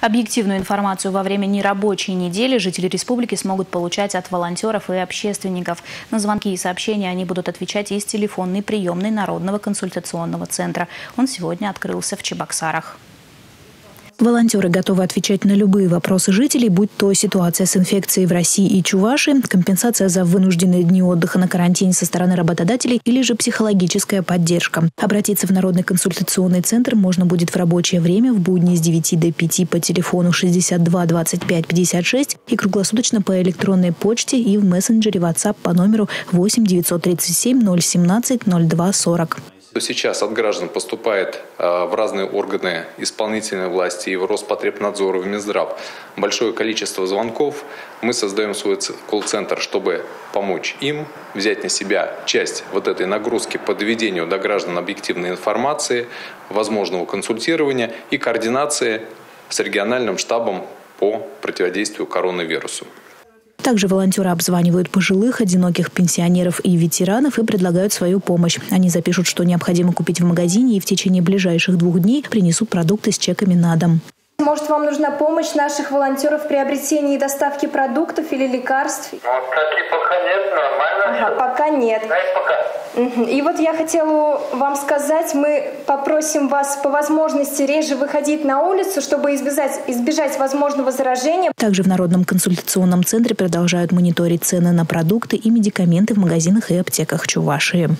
Объективную информацию во время нерабочей недели жители республики смогут получать от волонтеров и общественников. На звонки и сообщения они будут отвечать из телефонной приемной Народного консультационного центра. Он сегодня открылся в Чебоксарах. Волонтеры готовы отвечать на любые вопросы жителей, будь то ситуация с инфекцией в России и Чувашии, компенсация за вынужденные дни отдыха на карантине со стороны работодателей или же психологическая поддержка. Обратиться в Народный консультационный центр можно будет в рабочее время в будни с 9 до 5 по телефону 62 25 56 и круглосуточно по электронной почте и в мессенджере WhatsApp по номеру 8 937 017 02 40 что сейчас от граждан поступает а, в разные органы исполнительной власти и в Роспотребнадзор, и в Минздрав большое количество звонков, мы создаем свой колл-центр, чтобы помочь им взять на себя часть вот этой нагрузки по доведению до граждан объективной информации, возможного консультирования и координации с региональным штабом по противодействию коронавирусу. Также волонтеры обзванивают пожилых, одиноких пенсионеров и ветеранов и предлагают свою помощь. Они запишут, что необходимо купить в магазине и в течение ближайших двух дней принесут продукты с чеками на дом. Может, вам нужна помощь наших волонтеров в приобретении и доставке продуктов или лекарств? Ну, кстати, пока нет, нормально. Ага, пока нет. Да, пока. И вот я хотела вам сказать, мы попросим вас по возможности реже выходить на улицу, чтобы избежать, избежать возможного заражения. Также в Народном консультационном центре продолжают мониторить цены на продукты и медикаменты в магазинах и аптеках Чувашии.